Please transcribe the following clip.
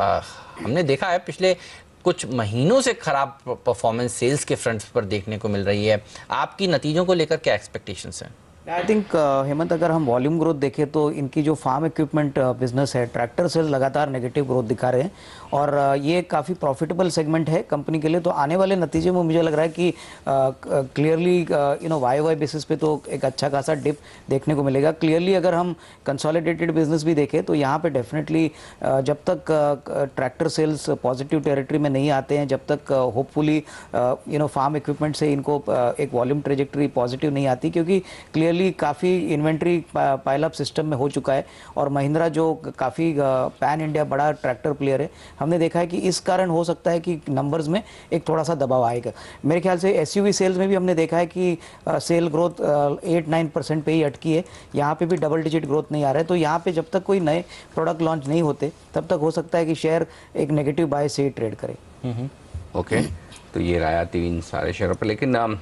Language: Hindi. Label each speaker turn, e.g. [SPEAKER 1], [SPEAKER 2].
[SPEAKER 1] हमने देखा है पिछले कुछ महीनों से खराब परफॉर्मेंस सेल्स के फ्रंट पर देखने को मिल रही है। आपकी नतीजों को लेकर क्या एक्सपेक्टेशंस हैं?
[SPEAKER 2] आई थिंक हेमंत अगर हम वॉल्यूम ग्रोथ देखें तो इनकी जो फार्म इक्विपमेंट बिज़नेस है ट्रैक्टर सेल लगातार नेगेटिव ग्रोथ दिखा रहे हैं। और uh, ये काफ़ी प्रॉफिटेबल सेगमेंट है कंपनी के लिए। तो आने वाले नतीजे में मुझे लग रहा है कि clearly you know Y Y basis पे तो एक अच्छा खासा डिप देखने को मिलेगा। क्लियरली अगर हम कंसोलिडेटेड बिज़नेस भी देखें तो यहाँ पे डेफिनेटली uh, जब तक ट्रैक्टर सेल्स पॉजिटिव टेरिटरी में नहीं आते हैं जब तक hopefully you know farm equipment से इनको uh, एक वॉल्यूम ट्रेजेक्टरी पॉजिटिव नहीं आती क्योंकि क्लियरली क्लियरली काफ़ी इन्वेंट्री पाइलअप सिस्टम में हो चुका है और महिंद्रा जो काफ़ी पैन इंडिया बड़ा ट्रैक्टर प्लेयर है हमने देखा है कि इस कारण हो सकता है कि नंबर्स में एक थोड़ा सा दबाव आएगा। मेरे ख्याल से एसयूवी सेल्स में भी हमने देखा है कि sale growth at nine percent पे ही अटकी है। यहाँ पे भी डबल डिजिट ग्रोथ नहीं आ रहा है। तो यहाँ पे जब तक कोई नए प्रोडक्ट लॉन्च नहीं होते तब तक हो सकता है कि शेयर एक नेगेटिव बाय से ही ट्रेड करे।
[SPEAKER 3] ओके तो ये राया तीन सारे शेयरों पर लेकिन